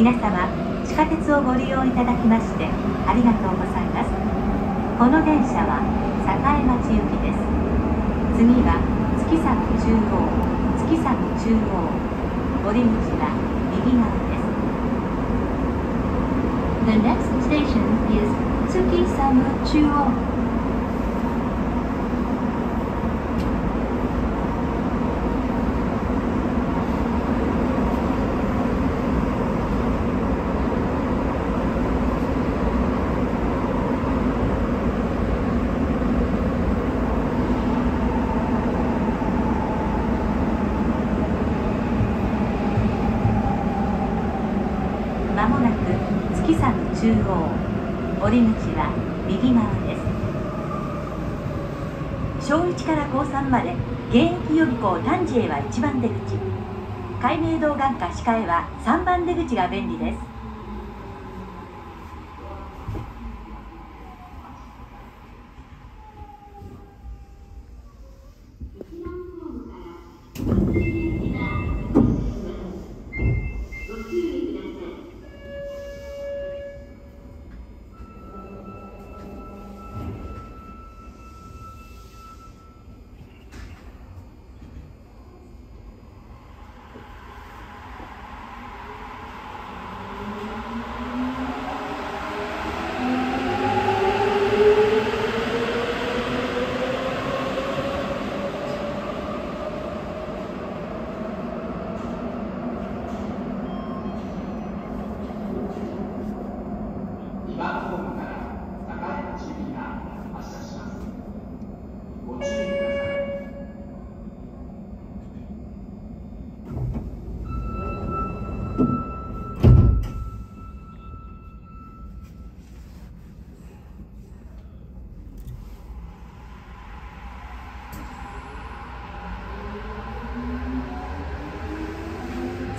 皆様地下鉄をご利用いただきましてありがとうございます。この電車は栄町行きです。次は月佐中央月佐中央降り口は右側です。The next station is Tsukisamu Chuo. まもなく月佐中央降り口は右側です。小1から高3まで現役予備校丹治へは1番出口。海明堂眼科歯科へは3番出口が便利です。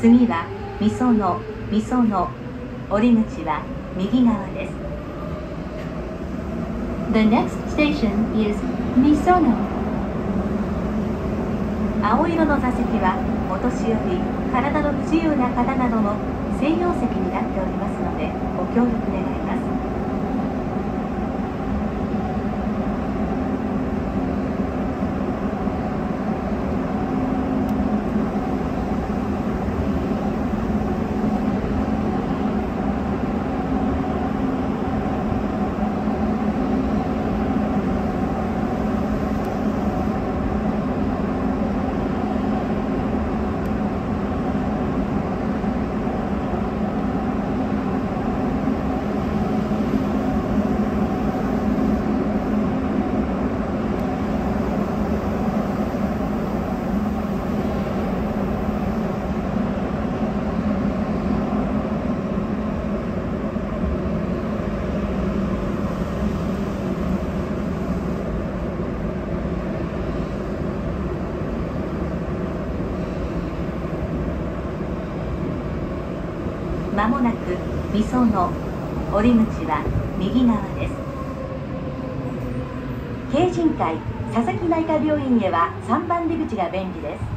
次はみそのみその降り口は右側です。The next station is みその。青色の座席はお年寄り体の不自由な方などの専用席になっておりますのでご協力願いますまもなくみその降り口は右側です。京神会佐々木内科病院へは3番出口が便利です。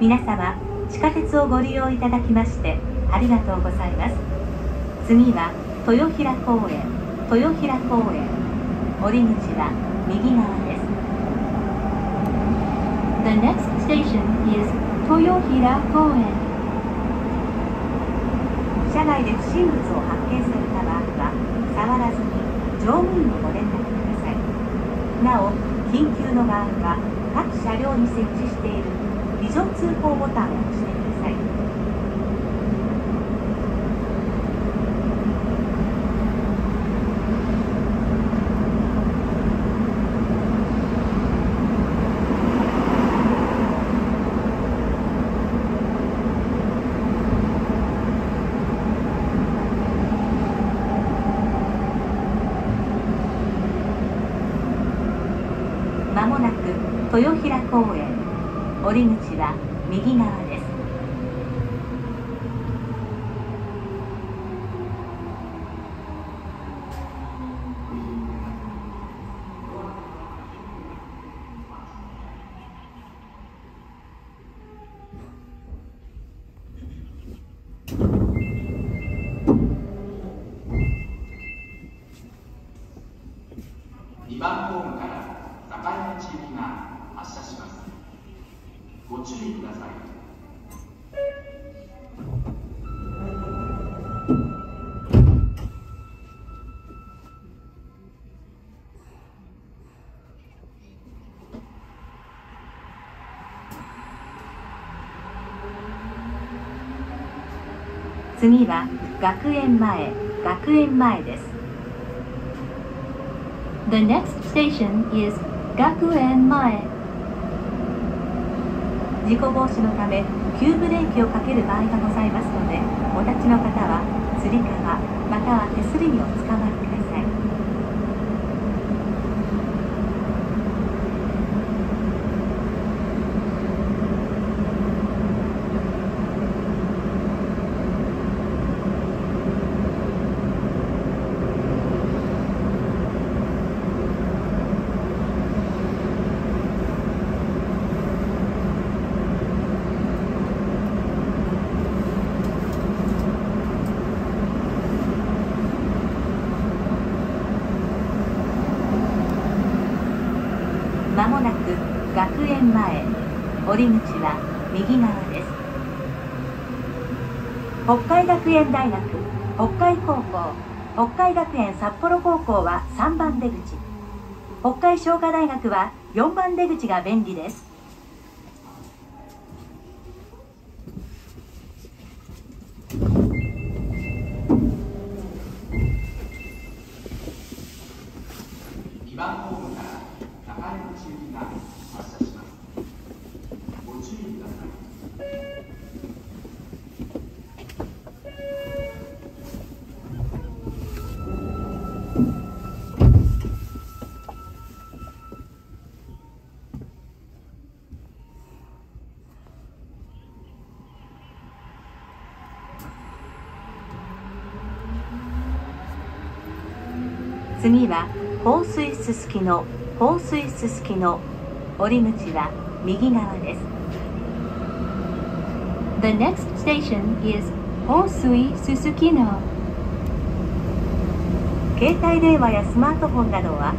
皆様地下鉄をご利用いただきましてありがとうございます。次は豊平公園豊平公園。降り口は右側です。The next station is Toyohira Koen. 車内で不審物を発見された場合は触らずに乗務員にご連絡ください。なお緊急の場合は各車両に設置している非常通報ボタンを押してください。まもなく豊平右側です。2番ホームから境町行きが発車します。ご注意ください次は学園前学園前です The next station is Gakuen Mae. 事故防止のため急ブレーキをかける場合がございますのでお立ちの方はつり革または手すりにおつかまりくださいまもなく学園前降り口は右側です北海学園大学北海高校北海学園札幌高校は3番出口。北海商科大学は4番出口が便利です。2番ホームから境町行きが発車します。ご注意ください。次は放水すすきの放水すすきの降り口は右側です The next station is Hosui Susukino. 携帯電話やスマートフォンなどは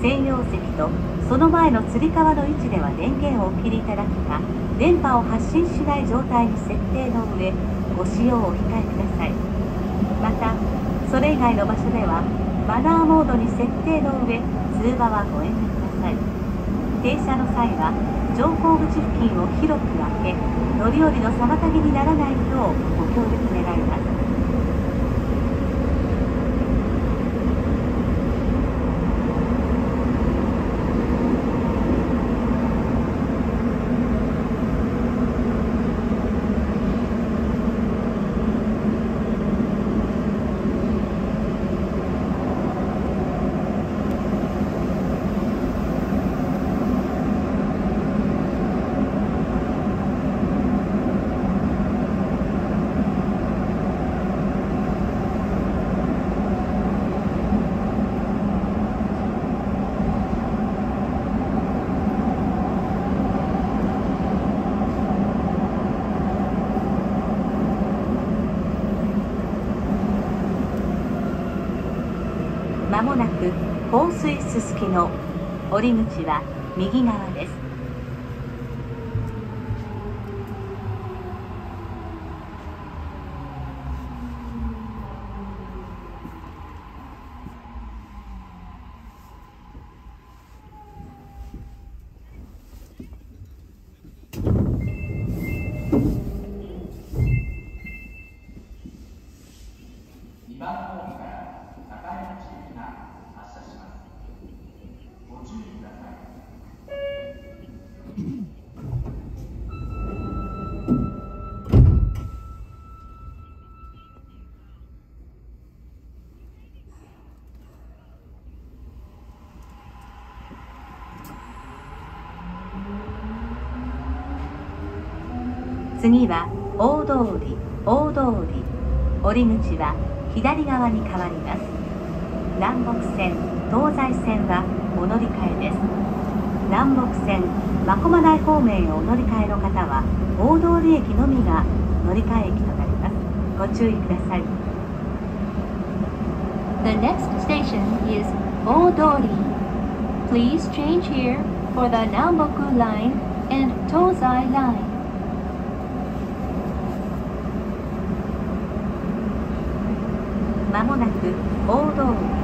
専用席とその前のつり革の位置では電源をお切りいただくか電波を発信しない状態に設定の上ご使用をお控えくださいまたそれ以外の場所ではマナーモードに設定の上通話はご遠慮ください。停車の際は乗降口付近を広く開け乗り降りの妨げにならないようご協力願います。香水すすきの降り口は右側です。次は大通り大通り。降り口は左側に変わります。南北線東西線はお乗り換えです。南北線真駒台方面へお乗り換えの方は大通駅のみが乗り換え駅となります。ご注意ください。まもなく大通り。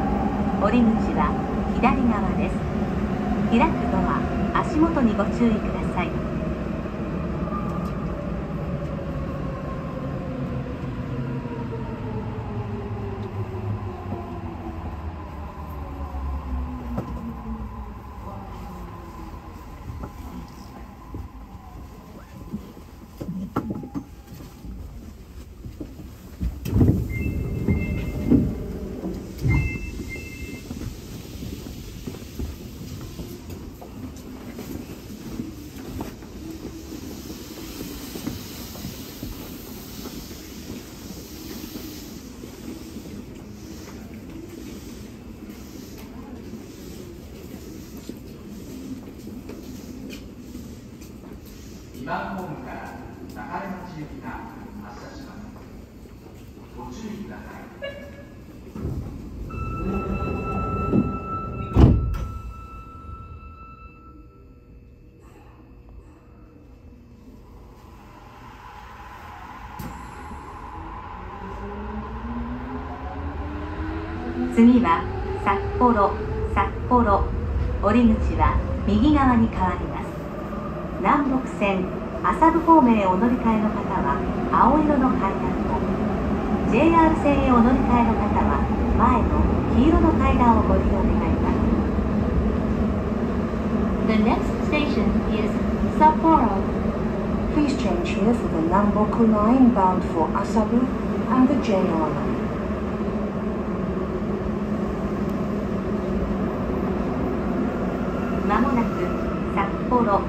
降り口は左側です。開くドア。足元にご注意ください。2番ホームから高山地行きが発車しますご注意ください次は札幌札幌。降り口は右側に変わります。南北線麻布方面へお乗り換えの方は青色の階段を JR 線へお乗り換えの方は前の黄色の階段をご利用願います The next station is Sapporo. Please change here for the Namboku line bound for Asabu and the JR line. まもなく札幌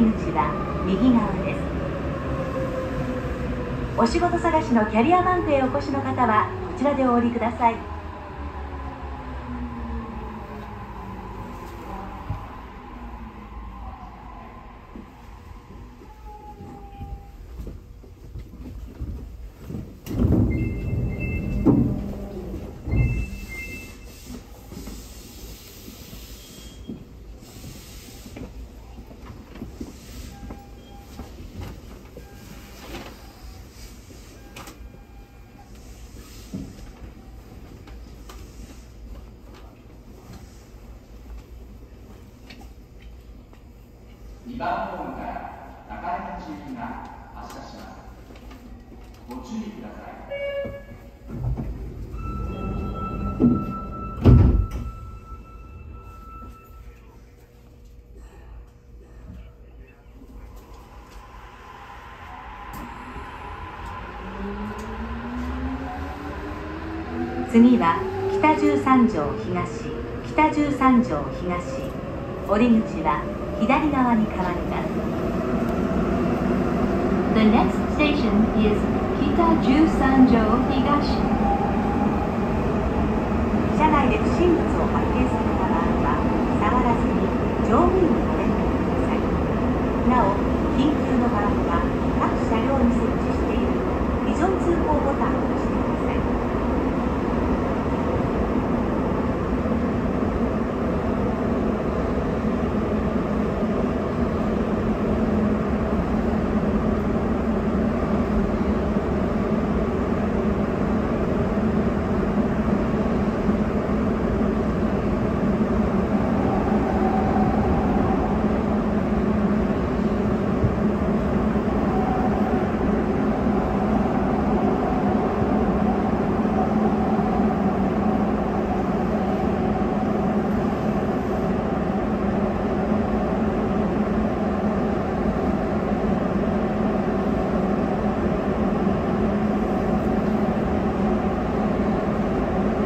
口は右側です。お仕事探しのキャリアマンデーお越しの方はこちらでお降りください。2番ホームから高山地行きが発車しますご注意ください次は北十三条東北十三条東降り口は左側に変わります。The next station is Kita Sanjo Higashi. 車内で不審物を発見された場合は触らずに乗務員にお連絡ください。なお緊急の場合は各車両に設置している。ビジョン通報ボタンを押してください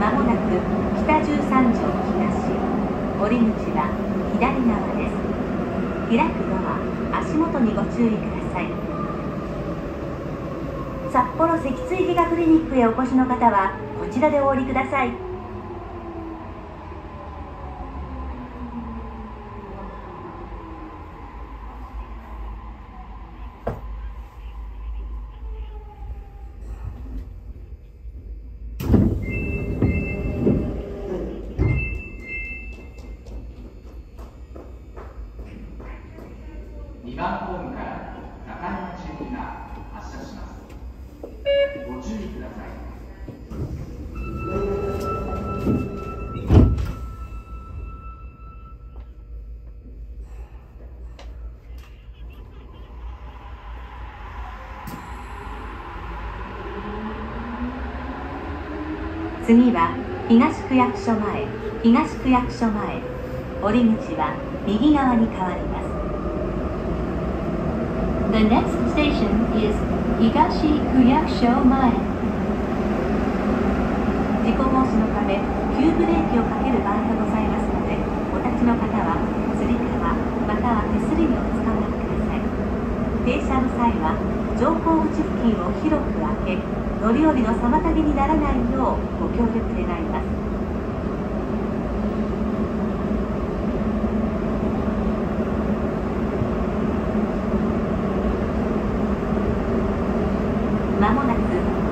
まもなく北13条東降り口は左側です開くドア足元にご注意ください。札幌脊椎外科クリニックへお越しの方はこちらでお降りください。次は東区役所前東区役所前。降り口は右側に変わります。The next station is Higashi Kuyakusho Mae. 事故防止のため急ブレーキをかける場合がございますのでお立ちの方はつり革または手すりを使わないでください。停車の際は乗降口付近を広く開け乗り降りの妨げにならないようご協力願います。まもなく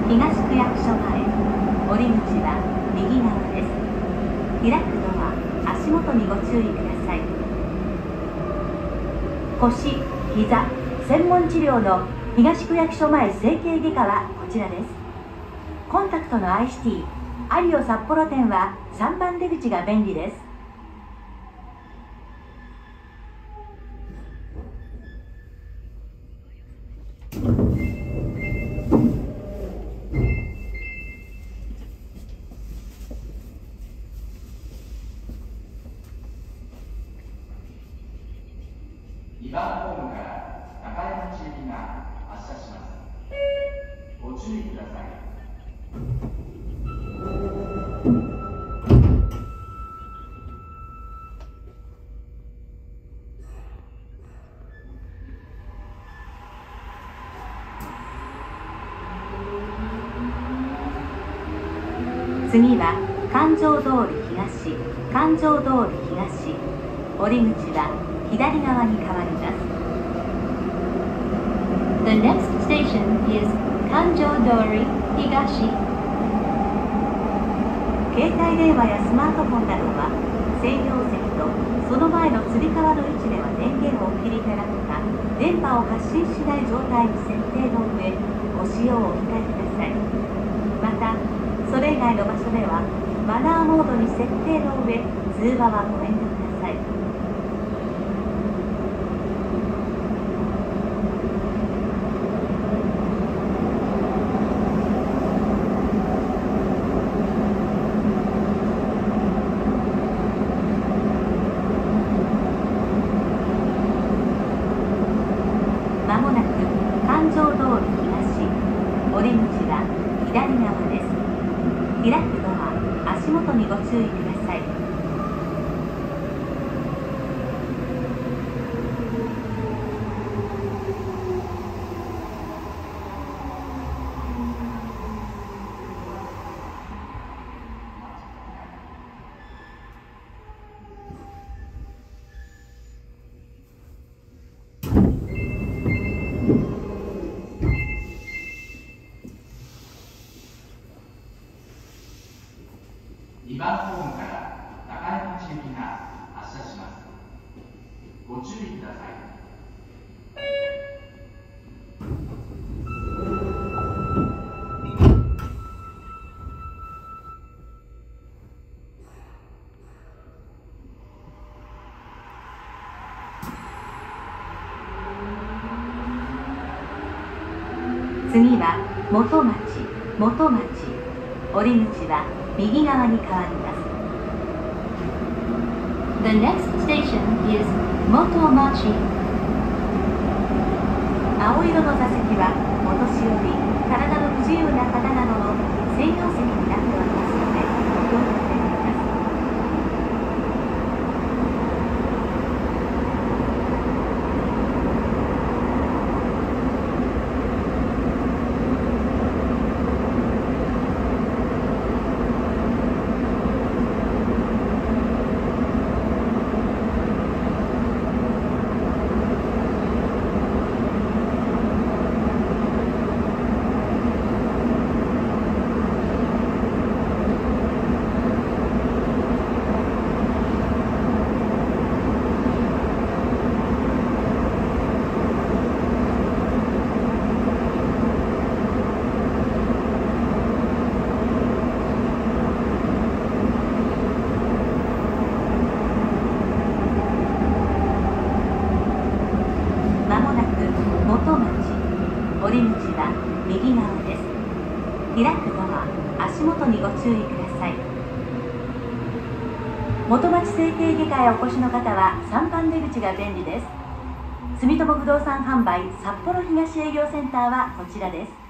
東区役所前降り口は右側です。開くドア足元にご注意ください。腰膝専門治療の東区役所前整形外科はこちらです。コンタクトのアイシティ。アリオ札幌店は3番出口が便利です。次は環状通り東環状通り東降り口は左側に変わります。The next station is Kanjo Dori Higashi. 携帯電話やスマートフォンなどは制御席とその前のつり革の位置では電源をお切りいただくか電波を発信しない状態に設定の上ご使用をお控えください。それ以外の場所ではマナーモードに設定の上通話はご遠慮くださいまもなく環状通り東降り口は左側です開くドア足元元町元町。降り口は右側に変わります。The next station is 元町。青色の座席はお年寄り体の不自由な方などの専用席になっておりますので元町整形外科へお越しの方は3番出口が便利です。住友不動産販売札幌東営業センターはこちらです。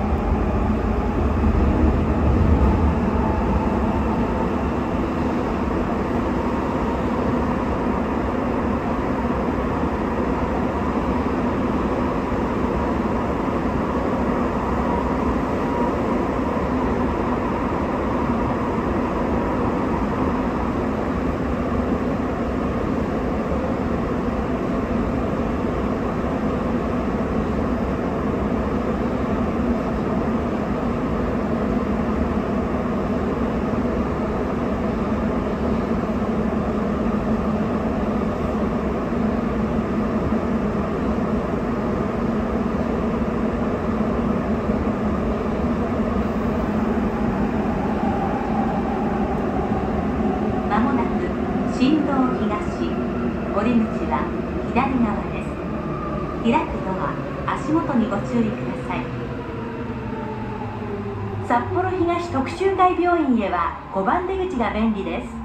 もなく新道東折口は左側です開くドア足元にご注意ください札幌東特集会病院へは5番出口が便利です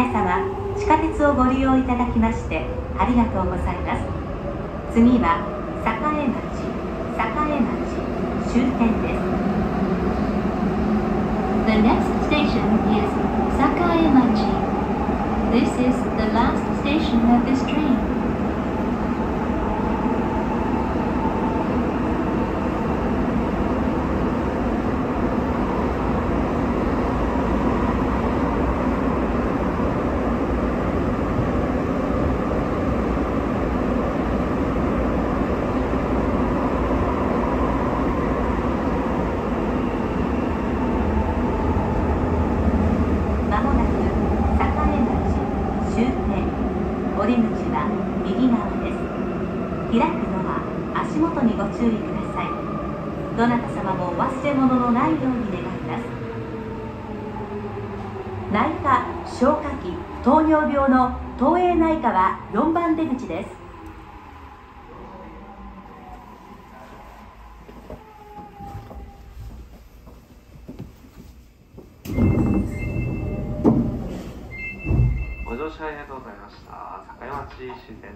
皆様地下鉄をご利用いただきましてありがとうございます次は栄町栄町終点です The next station is 栄町 This is the last station of this train. まもなく栄町終点折口は右側です開くドア足元にご注意くださいどなた様もお忘れ物のないように願います。内科消化器糖尿病の東映内科は4番出口です。ご乗車ありがとうございました。境町終点